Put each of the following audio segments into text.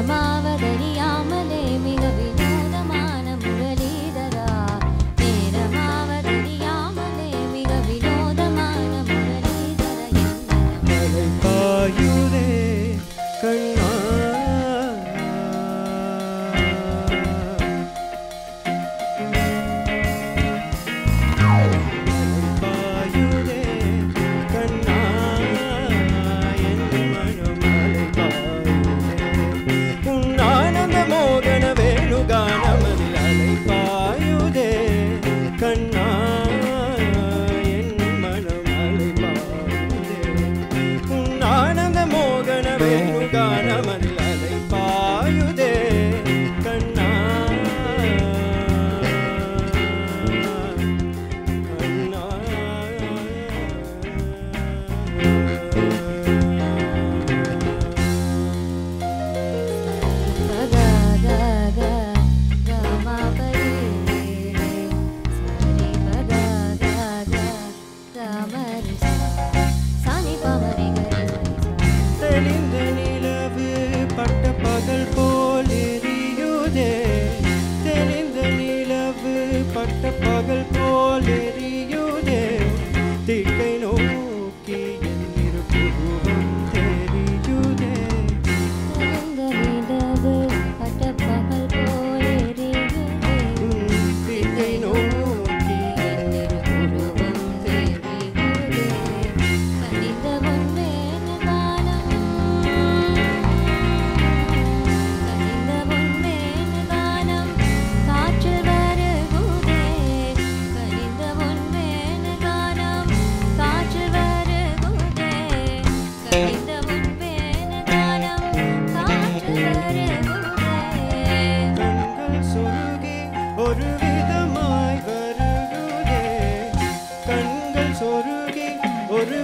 பிரமாவதறியாமலே மிகவின் 的问 ஒரு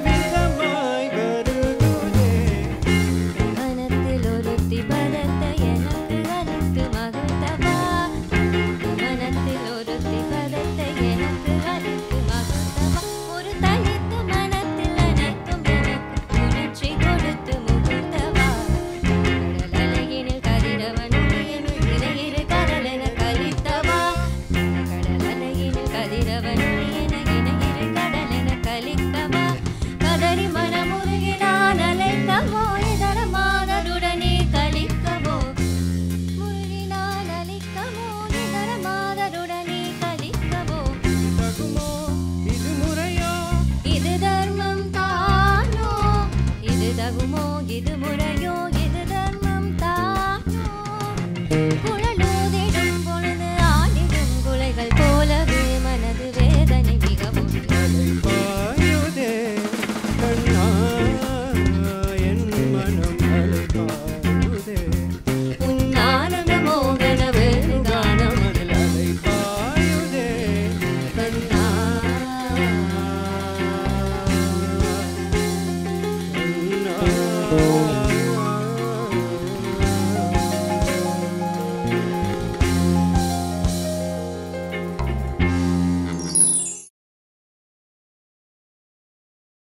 你的模样。